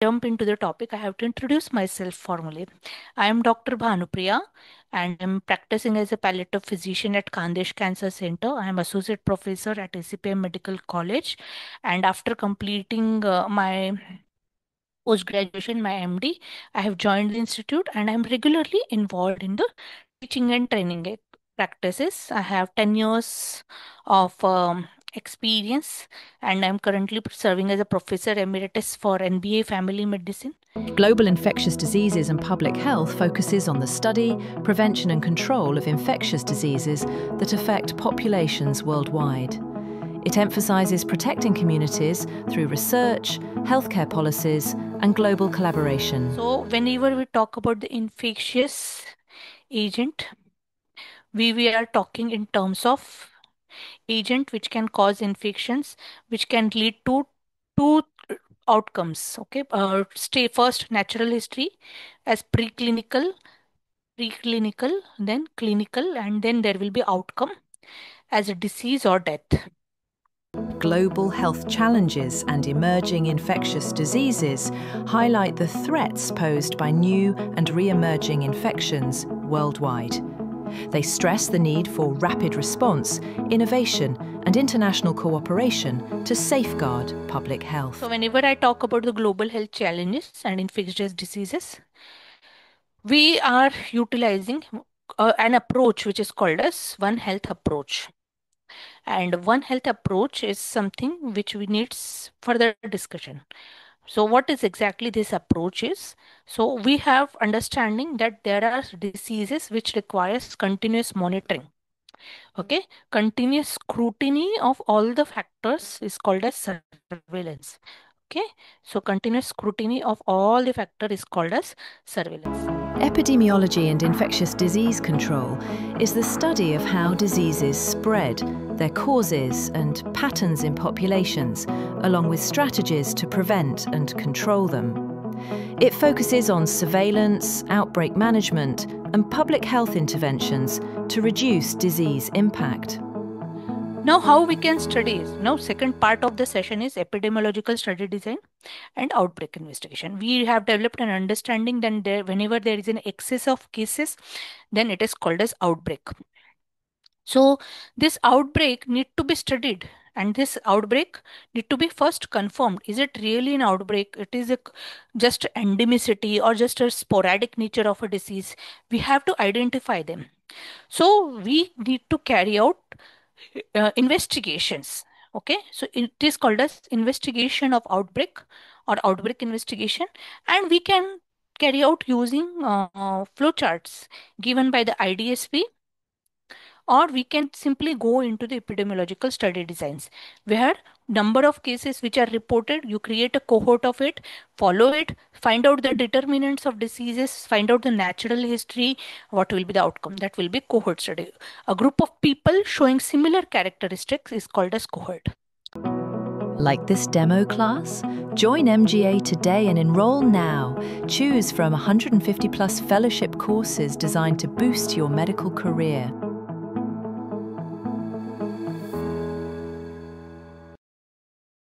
jump into the topic, I have to introduce myself formally. I am Dr. Bhanupriya and I'm practicing as a palliative physician at Khandesh Cancer Center. I am associate professor at ACPM Medical College. And after completing uh, my post graduation, my MD, I have joined the institute and I'm regularly involved in the teaching and training practices. I have 10 years of um, experience and I'm currently serving as a professor emeritus for NBA Family Medicine. Global Infectious Diseases and Public Health focuses on the study, prevention and control of infectious diseases that affect populations worldwide. It emphasises protecting communities through research, healthcare policies and global collaboration. So whenever we talk about the infectious agent, we, we are talking in terms of agent which can cause infections which can lead to two outcomes okay uh, stay first natural history as preclinical preclinical then clinical and then there will be outcome as a disease or death Global health challenges and emerging infectious diseases highlight the threats posed by new and re emerging infections worldwide. They stress the need for rapid response, innovation, and international cooperation to safeguard public health. So, whenever I talk about the global health challenges and infectious diseases, we are utilizing uh, an approach which is called as One Health approach. And One Health approach is something which we need further discussion. So what is exactly this approach is? So we have understanding that there are diseases which requires continuous monitoring. Okay, continuous scrutiny of all the factors is called as surveillance. Okay, so continuous scrutiny of all the factor is called as surveillance. Epidemiology and infectious disease control is the study of how diseases spread, their causes and patterns in populations, along with strategies to prevent and control them. It focuses on surveillance, outbreak management, and public health interventions to reduce disease impact. Now, how we can study? Now, second part of the session is epidemiological study design and outbreak investigation. We have developed an understanding that there, whenever there is an excess of cases, then it is called as outbreak. So, this outbreak need to be studied and this outbreak need to be first confirmed. Is it really an outbreak? It is a, just endemicity or just a sporadic nature of a disease. We have to identify them. So, we need to carry out uh, investigations okay? So it is called as investigation of outbreak or outbreak investigation and we can carry out using uh, flowcharts given by the IDSP or we can simply go into the epidemiological study designs where number of cases which are reported you create a cohort of it follow it find out the determinants of diseases find out the natural history what will be the outcome that will be cohort study a group of people showing similar characteristics is called as cohort like this demo class? Join MGA today and enroll now. Choose from 150 plus fellowship courses designed to boost your medical career.